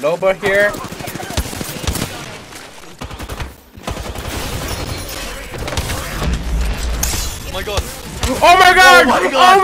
Nova here. Oh my god. Oh my god! Oh my god! Oh my god! Oh!